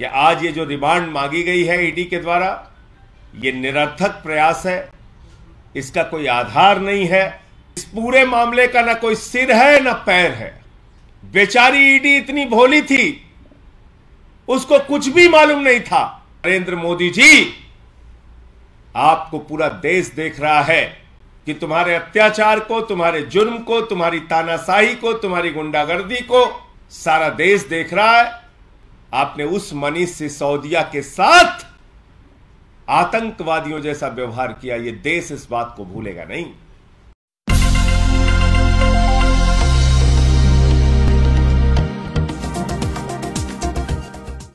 कि आज ये जो रिमांड मांगी गई है ईडी के द्वारा, ये निरर्थक प्रयास है। इसका कोई आधार नहीं है। इस पूरे मामले का ना कोई सिर है, ना पैर है। बेचारी ईडी इतनी भोली थी, उसको कुछ भी मालूम नहीं था। नरेंद्र मोदी जी, आपको पूरा देश देख रहा है कि तुम्हारे अत्याचार को, तुम्हारे जुर्म को, तुम्हारी तानाशाही को, तुम्हारी गुंडागर्दी को सारा देश देख रहा है। आपने उस मनीष सिसोदिया के साथ आतंकवादियों जैसा व्यवहार किया, ये देश इस बात को भूलेगा नहीं।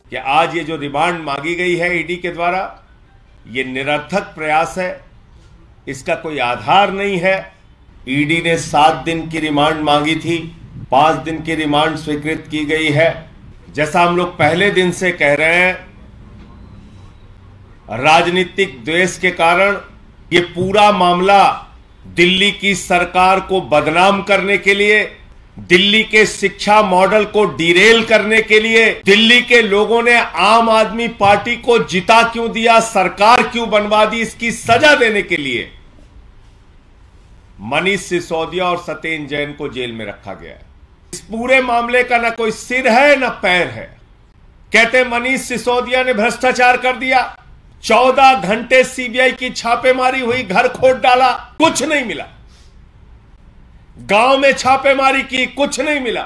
कि आज ये जो रिमांड मांगी गई है ईडी के द्वारा, ये निरर्थक प्रयास है। इसका कोई आधार नहीं है। ईडी ने सात दिन की रिमांड मांगी थी, पाँच दिन की रिमांड स्वीकृत की गई है। जैसा हम लोग पहले दिन से कह रहे हैं, राजनीतिक द्वेष के कारण ये पूरा मामला दिल्ली की सरकार को बदनाम करने के लिए, दिल्ली के शिक्षा मॉडल को डिरेल करने के लिए, दिल्ली के लोगों ने आम आदमी पार्टी को जिता क्यों दिया, सरकार क्यों बनवा दी, इसकी सजा देने के लिए मनीष सिसोदिया और सत्येन जैन को जेल में रखा गया है। इस पूरे मामले का ना कोई सिर है, ना पैर है। कहते मनीष सिसोदिया ने भ्रष्टाचार कर दिया। चौदह घंटे सीबीआई की छापेमारी हुई, घर खोद डाला, कुछ नहीं मिला। गाँव में छापेमारी की, कुछ नहीं मिला।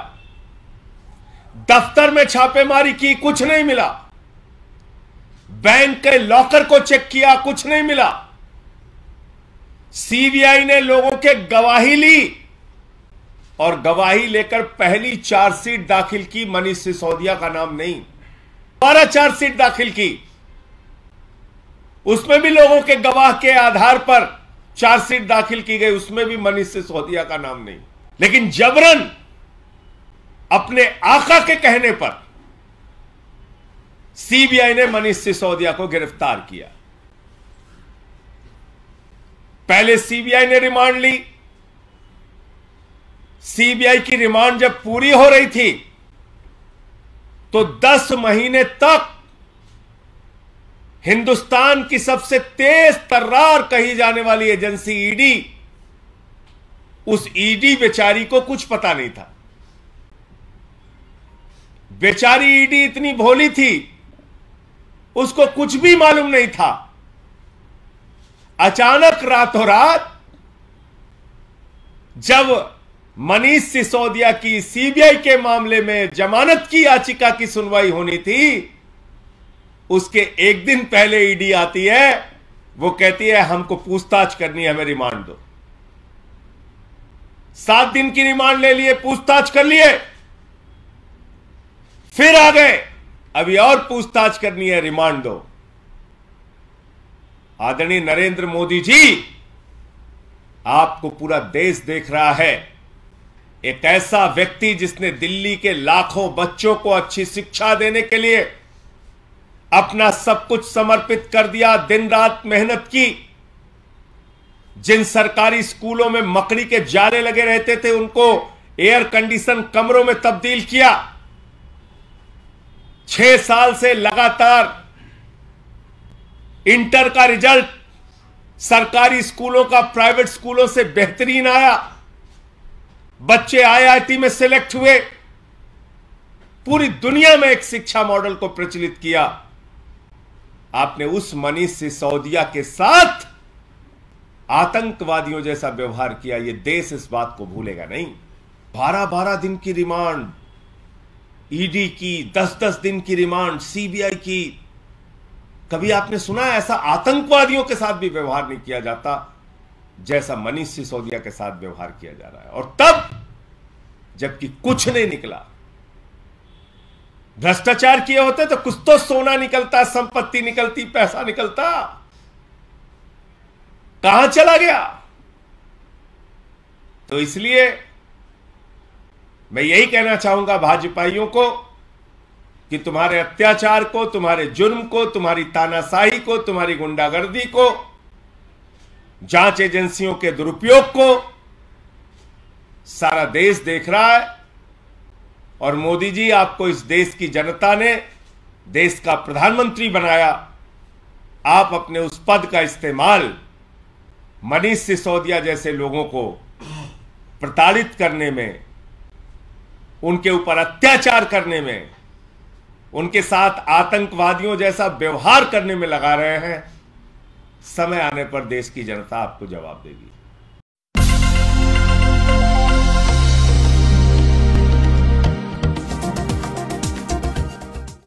दफ्तर में छापेमारी की, कुछ नहीं मिला। बैंक के लॉकर को चेक किया, कुछ नहीं मिला। सीबीआई ने लोगों के गवाही ली। और गवाही लेकर पहली चार्जशीट दाखिल की मनीष सिसोदिया का नाम नहीं। बारह चार्जशीट दाखिल की। उसमें भी लोगों के गवाह के आधार पर चार्जशीट दाखिल की गई, उसमें भी मनीष सिसोदिया का नाम नहीं। लेकिन जबरन अपने आका के कहने पर सीबीआई ने मनीष सिसोदिया को गिरफ़्तार किया। पहले सीबीआई ने रिमांड ली सीबीआई की रिमांड जब पूरी हो रही थी तो 10 महीने तक हिंदुस्तान की सबसे तेज तर्रार कही जाने वाली एजेंसी ईडी, उस ईडी बेचारी को कुछ पता नहीं था। बेचारी ईडी इतनी भोली थी, उसको कुछ भी मालूम नहीं था। अचानक रातों रात, जब मनीष सिसोदिया की सीबीआई के मामले में जमानत की याचिका की सुनवाई होनी थी। उसके एक दिन पहले ईडी आती है, वो कहती है, हमको पूछताछ करनी है हमें रिमांड दो। सात दिन की रिमांड ले लिए, पूछताछ कर लिए। फिर आ गए, अभी और पूछताछ करनी है, रिमांड दो। आदरणीय नरेंद्र मोदी जी, आपको पूरा देश देख रहा है। एक ऐसा व्यक्ति जिसने दिल्ली के लाखों बच्चों को अच्छी शिक्षा देने के लिए अपना सब कुछ समर्पित कर दिया दिन रात मेहनत की, जिन सरकारी स्कूलों में मकड़ी के जाले लगे रहते थे, उनको एयर कंडीशन कमरों में तब्दील किया। छह साल से लगातार इंटर का रिज़ल्ट सरकारी स्कूलों का, प्राइवेट स्कूलों से बेहतरीन आया। बच्चे आईआईटी में सिलेक्ट हुए, पूरी दुनिया में एक शिक्षा मॉडल को प्रचलित किया। आपने उस मनीष सिसोदिया के साथ आतंकवादियों जैसा व्यवहार किया। ये देश इस बात को भूलेगा नहीं। बारह बारह दिन की रिमांड ईडी की, दस दस दिन की रिमांड सीबीआई की। कभी आपने सुना ऐसा आतंकवादियों के साथ भी व्यवहार नहीं किया जाता? जैसा मनीष सिसोदिया के साथ व्यवहार किया जा रहा है। और तब, जबकि कुछ नहीं निकला, भ्रष्टाचार किए होते तो कुछ तो सोना निकलता, संपत्ति निकलती, पैसा निकलता। कहाँ चला गया? तो इसलिए मैं यही कहना चाहूँगा भाजपाइयों को कि तुम्हारे अत्याचार को, तुम्हारे जुर्म को, तुम्हारी तानाशाही को, तुम्हारी गुंडागर्दी को जाँच एजेंसियों के दुरुपयोग को सारा देश देख रहा है। और मोदी जी, आपको इस देश की जनता ने देश का प्रधानमंत्री बनाया। आप अपने उस पद का इस्तेमाल मनीष सिसोदिया जैसे लोगों को प्रताड़ित करने में, उनके ऊपर अत्याचार करने में, उनके साथ आतंकवादियों जैसा व्यवहार करने में लगा रहे हैं। समय आने पर देश की जनता आपको जवाब देगी।